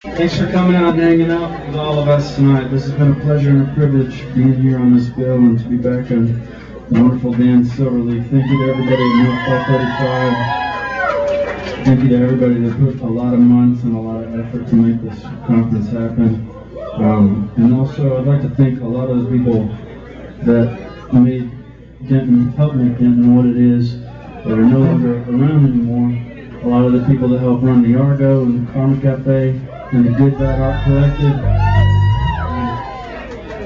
Thanks for coming out and hanging out with all of us tonight. This has been a pleasure and a privilege being here on this bill and to be back on wonderful Dan's Silverleaf. Thank you to everybody at North 535. Thank you to everybody that put a lot of months and a lot of effort to make this conference happen. Um, and also, I'd like to thank a lot of the people that made Denton, helped make Denton what it is, that are no longer around anymore. A lot of the people that helped run the Argo and the Karma Cafe and the Good Bad Art Collective.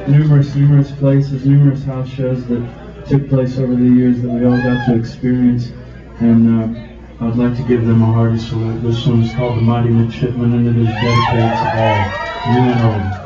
Numerous, numerous places, numerous house shows that took place over the years that we all got to experience. And uh, I'd like to give them a hearty salute. This one is called The Mighty Midshipman and it is dedicated to all, new and old.